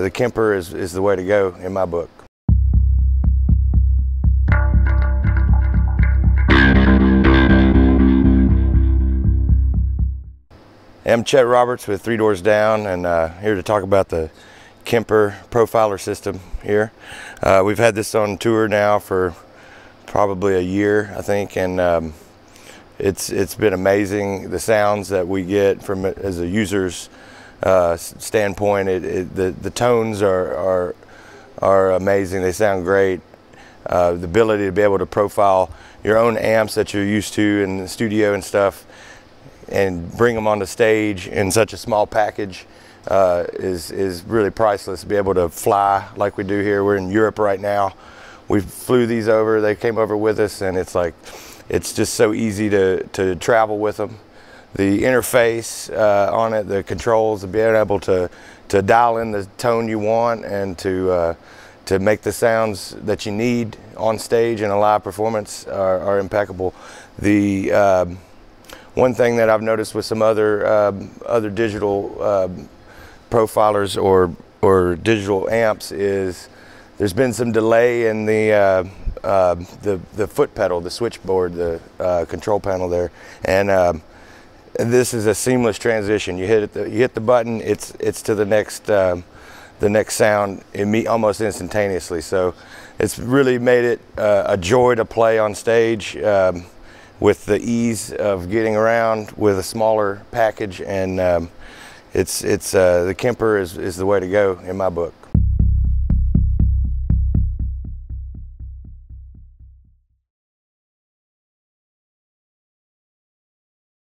The Kemper is, is the way to go in my book. I'm Chet Roberts with Three Doors Down and uh, here to talk about the Kemper Profiler system here. Uh, we've had this on tour now for probably a year I think and um, it's it's been amazing the sounds that we get from it as a user's uh, standpoint. It, it, the the tones are are are amazing. They sound great. Uh, the ability to be able to profile your own amps that you're used to in the studio and stuff and bring them on the stage in such a small package uh, is, is really priceless to be able to fly like we do here. We're in Europe right now. We flew these over, they came over with us and it's like, it's just so easy to, to travel with them. The interface uh, on it, the controls, being able to, to dial in the tone you want and to, uh, to make the sounds that you need on stage in a live performance are, are impeccable. The um, one thing that I've noticed with some other um, other digital um, profilers or or digital amps is there's been some delay in the uh, uh, the the foot pedal, the switchboard, the uh, control panel there, and this is a seamless transition. You hit it, the, you hit the button, it's it's to the next um, the next sound almost instantaneously. So it's really made it uh, a joy to play on stage. Um, with the ease of getting around with a smaller package and um, it's it's uh, the Kemper is, is the way to go in my book.